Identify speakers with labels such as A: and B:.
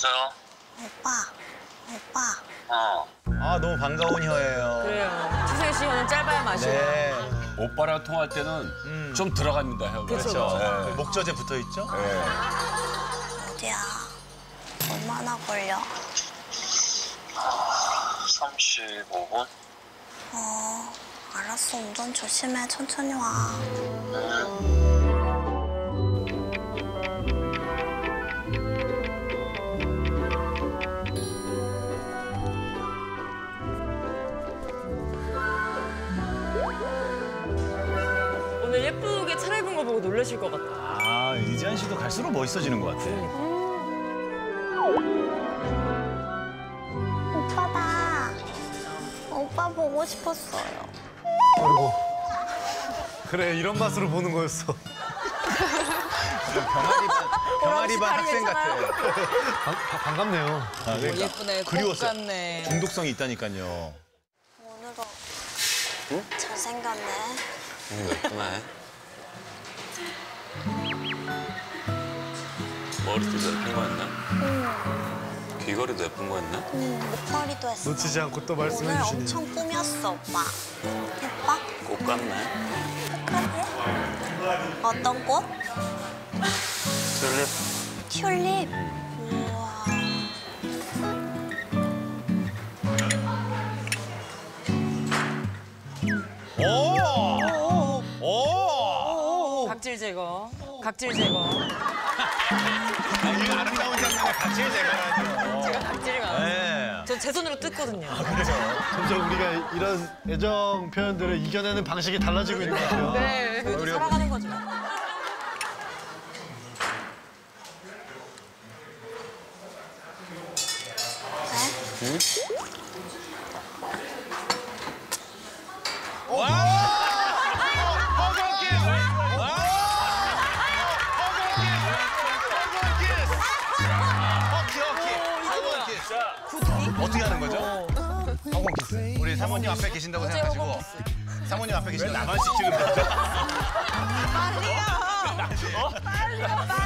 A: 여보세요?
B: 오빠, 오빠.
A: 어.
C: 아 너무 반가운 혀예요.
D: 그래요. 추세 씨 오늘 짧아야 맛이에요.
C: 네.
E: 오빠랑 통할 때는
C: 음.
E: 좀 들어갑니다, 혀가.
C: 그렇죠.
E: 네.
C: 목젖에 붙어 있죠?
E: 네.
B: 어디야? 얼마나 걸려?
A: 35분?
B: 어, 알았어. 운전 조심해. 천천히 와.
D: 오 보고 놀라실 것 같아.
C: 아 이지한 씨도 갈수록 멋있어지는 것 같아.
B: 오빠다. 오빠 보고 싶었어요.
F: 그래 이런 맛으로 보는 거였어.
C: 병아리반, 병아리 반 학생 같아.
F: 반, 바- 반갑네요.
C: 아, 그러니까
D: 예쁘네.
C: 그리웠어요.
D: 똑같네.
C: 중독성이 있다니까요.
B: 오늘도 잘생겼네.
A: 응, 예쁘네. 머리도 예쁜 거였나? 귀걸이도 예쁜 거였나?
B: 응, 목걸이도 했어.
F: 놓치지 않고 또 말씀해
B: 오늘
F: 주시니.
B: 엄청 꾸몄어, 오빠. 예뻐?
A: 꽃 같네.
B: 어떤 꽃?
A: 튤립.
B: 튤립.
D: 제거. 각질 제거.
C: 아, 이 아름다운 장면에 같이 제가라죠.
D: 제가 각질이 많아요.
C: 네.
D: 전제 손으로 뜯거든요.
F: 점점 우리가 이런 애정 표현들을 이겨내는 방식이 달라지고 있는 것 같아요.
D: 네.
C: 우리가
D: 살아가는 거죠.
B: 네?
C: 어떻게 하는 거죠? 허공 키스. 우리 사모님 앞에 계신다고 생각하시고 사모님 앞에 계시면 나만 시키는 거죠?
B: 빨리요. 빨리요, 빨리요.